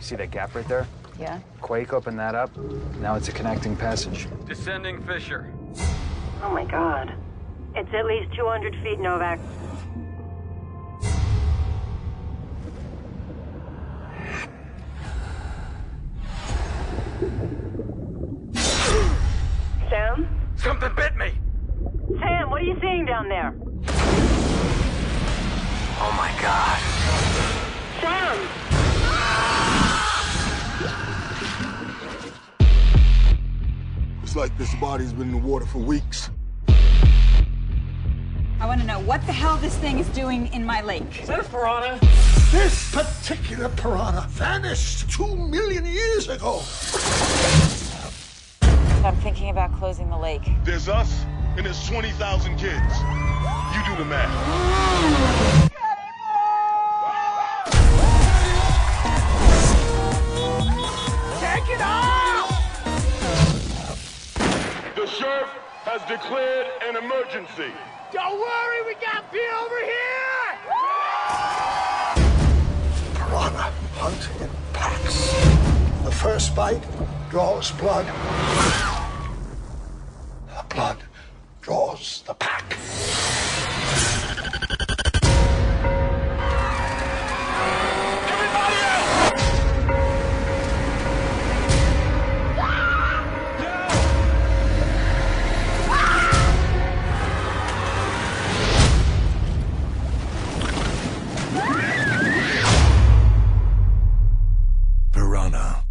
See that gap right there? Yeah. Quake opened that up. Now it's a connecting passage. Descending fissure. Oh my god. It's at least 200 feet, Novak. Sam? Something bit me! Sam, what are you seeing down there? Oh my god. Sam! It's like this body's been in the water for weeks. I want to know what the hell this thing is doing in my lake. Is that a piranha? This particular piranha vanished two million years ago. I'm thinking about closing the lake. There's us, and there's 20,000 kids. You do the math. Has declared an emergency. Don't worry, we got Pete over here! Piranha hunt in packs. The first bite draws blood. Piranha.